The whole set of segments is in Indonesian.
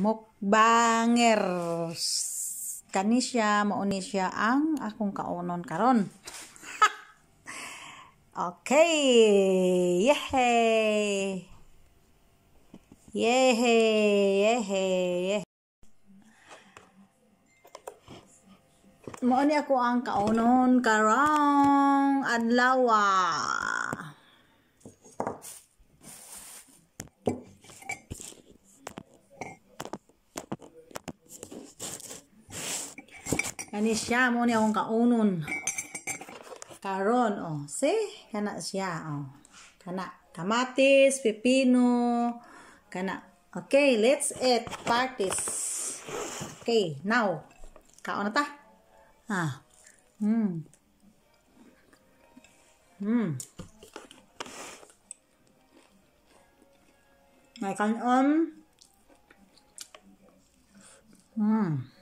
mukbangers kanisya mau siya ang akong kaunon karon. Okay yehe. Yehe yehe yehe. Mao ni ako ang kaunon karong adlaw. Kani siya mo ni akong kaunon. Karon oh, see? Kana siya oh. Kana kamatis, pepino, kana. Okay, let's eat parties. Okay, now. Kaon na ta. Ah. Hmm. Hmm. May kanon. Hmm.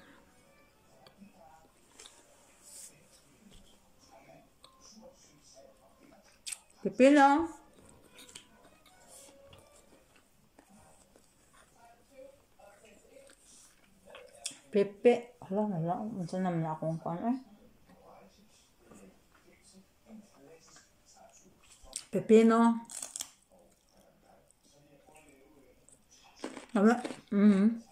biết không Pepe, wala na lang. Minsan naman akong kwan eh. Pepino. Wala. Mm -hmm.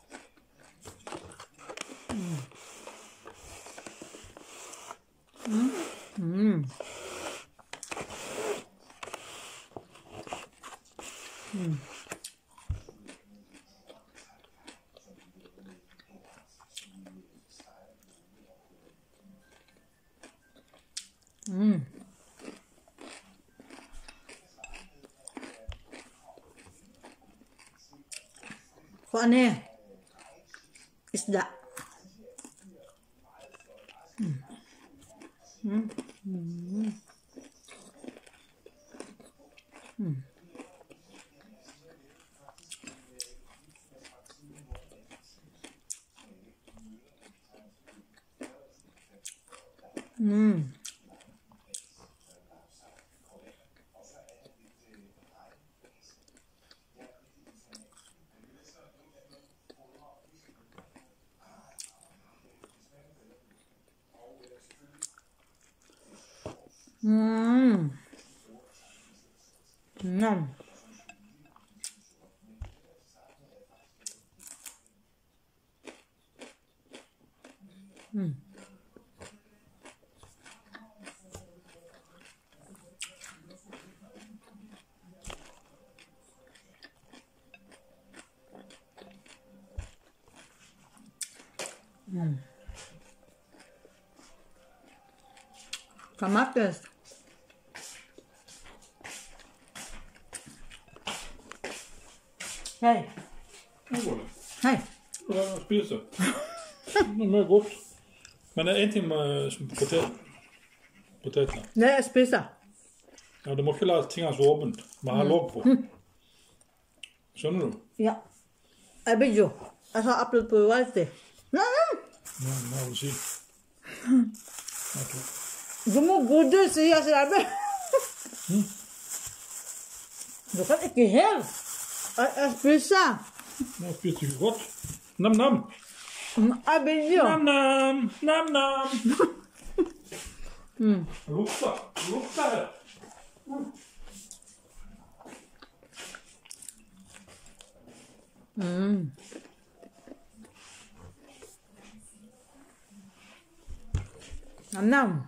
อืมขวานี่อิสดะอืมอืมอืมอืม Hum. Não. Hum. Hum. Tá uma. Ja, spierste. Não é gosto. Men én ting med potet, potetene Nei, jeg spiser. Ja, Du må ikke la tingene stå åpent med ha låg du? Ja. Jeg vet jo. ik har appel på alltid. Nei, nei. Nei, du? Du Нам-нам. Обойдем. Нам-нам. Нам-нам. Лукса. Лукса. Mmm. Nam.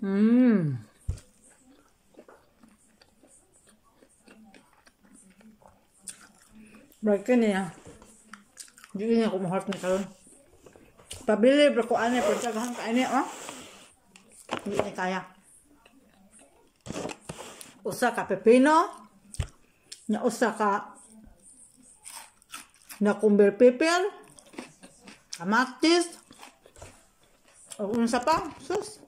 Mmm. Berarti niya. Hindi niya kumuhat ni karon. Pabili pero ko ane pero tagahan ka ane oh. Niya kaya. Usa ka pepino. Na usa ka na kumber pepper. Kamatis. O unsa pa? Sus.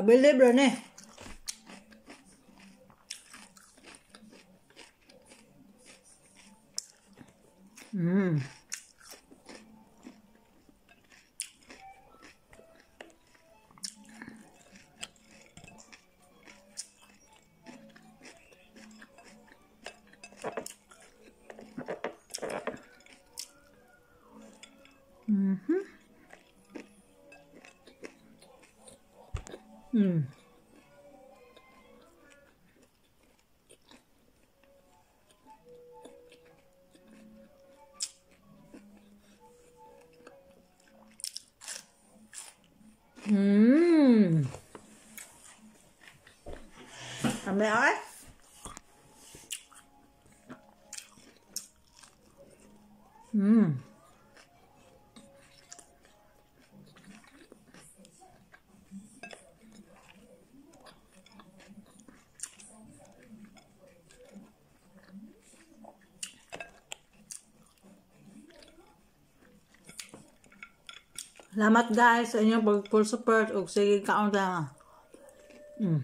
Mm. Pabili bro ni. Mm. Salamat guys sa inyong pag-full support ug sige kaon ta. Mm. Mm.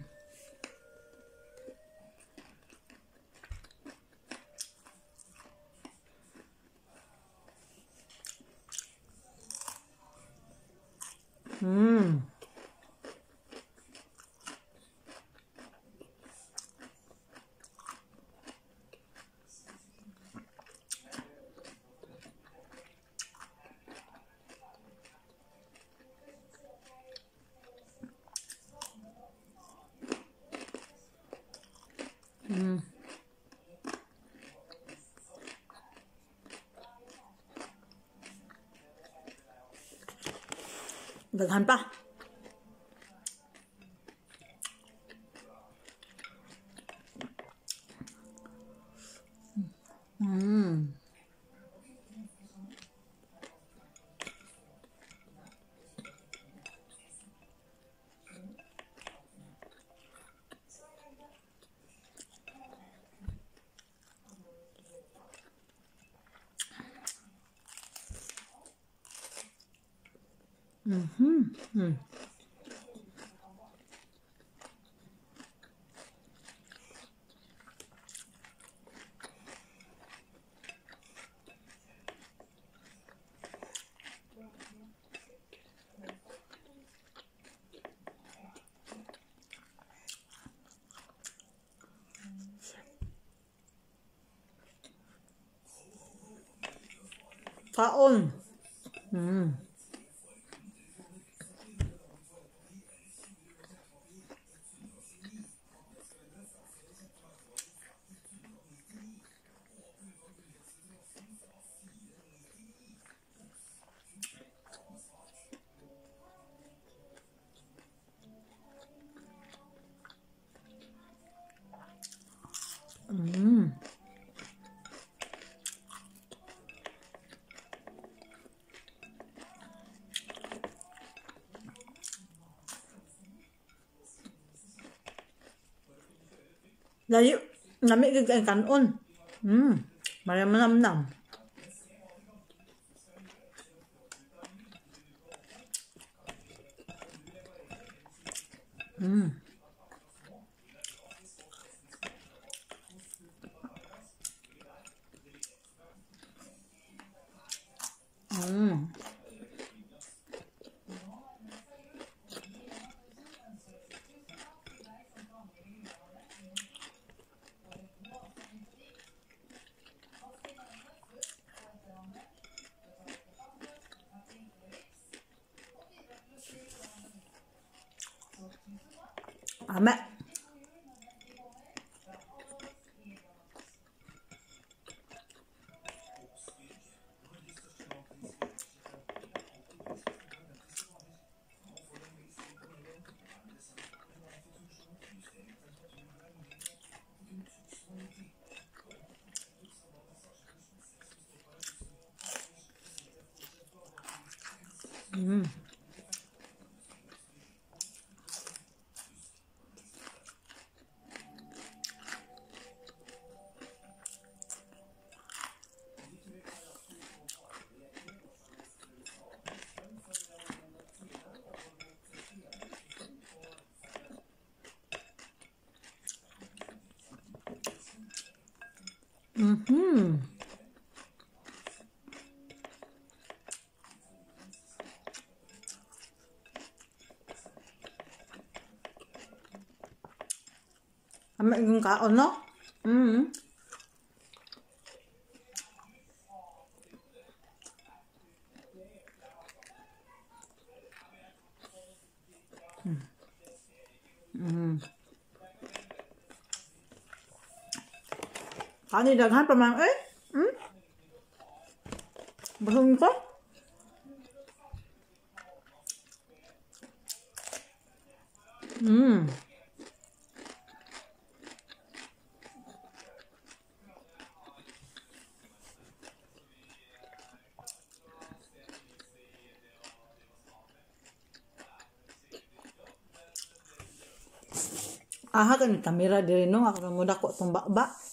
闻很棒。嗯。 음, 음. 사온 음. Dali, nami gagay kanon. Mm, maraming namnam. -nam. amen. Mm-hmm. 아마 이건 가 언어? 음. Kani daghan pa man eh. Hmm? Busog ko? Mm. Aha kan kamera diri no ako muda ko tong bakba.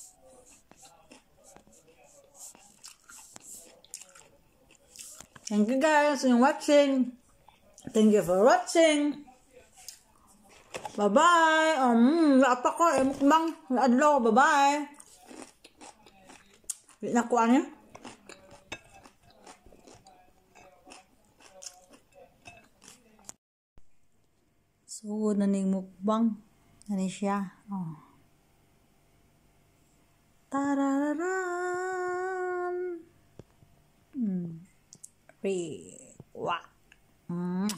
Thank you guys for watching. Thank you for watching. Bye-bye. Um, apa ko eh mukbang adlaw. Bye-bye. Di na ko ano? So, naning mukbang. Nani siya. Oh. Tarararan. Hmm. 贝瓦，嗯。